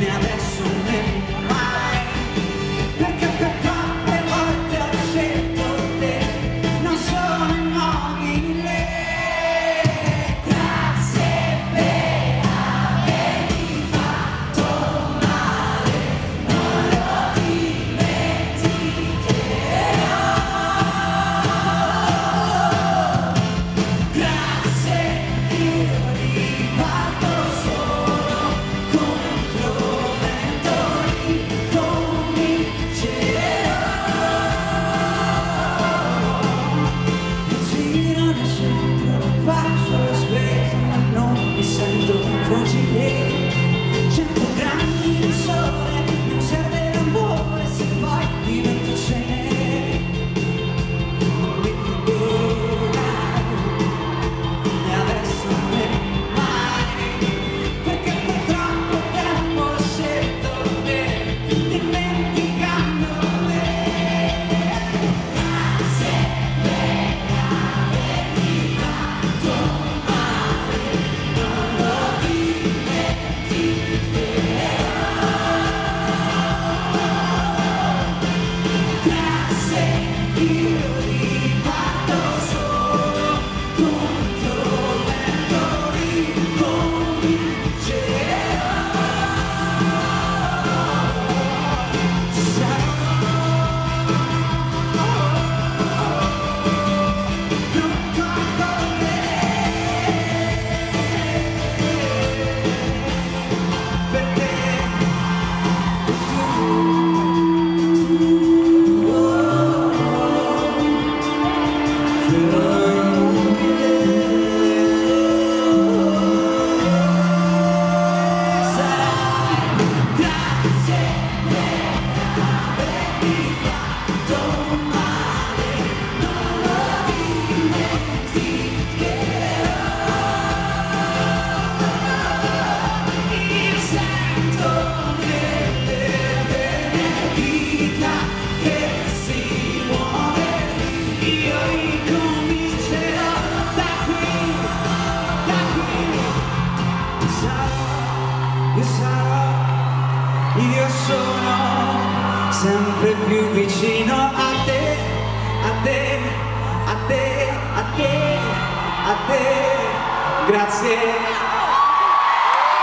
Now that Continue. here. sono sempre più vicino a te, a te, a te, a te, a te, grazie.